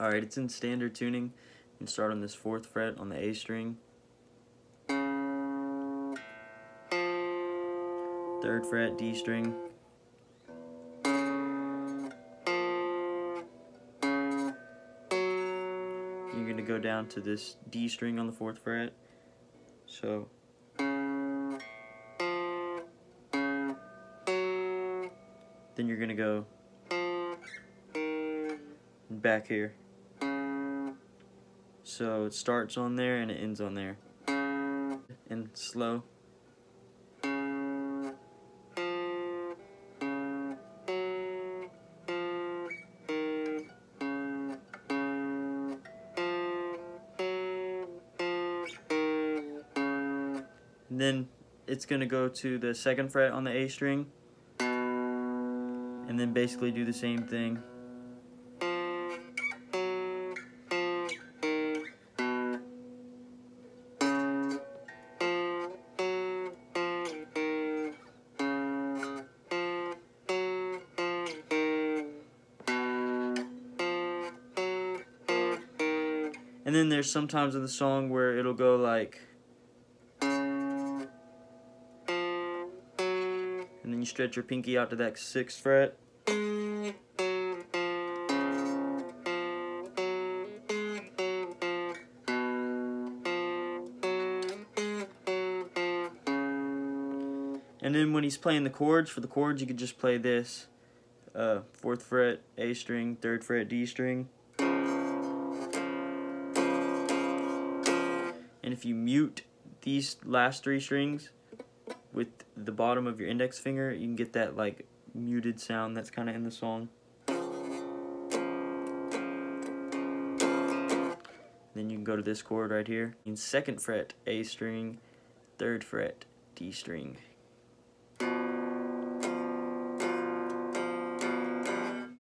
Alright, it's in standard tuning. You can start on this fourth fret on the A string. Third fret, D string. You're to go down to this D string on the fourth fret. So then you're going to go back here. So it starts on there and it ends on there. And slow. And then it's going to go to the second fret on the A string and then basically do the same thing. And then there's sometimes in the song where it'll go like and then you stretch your pinky out to that sixth fret. And then when he's playing the chords, for the chords you could just play this. Uh, fourth fret, A string, third fret, D string. And if you mute these last three strings with the bottom of your index finger, you can get that like muted sound that's kind of in the song. Then you can go to this chord right here. In second fret, A string, third fret, D string.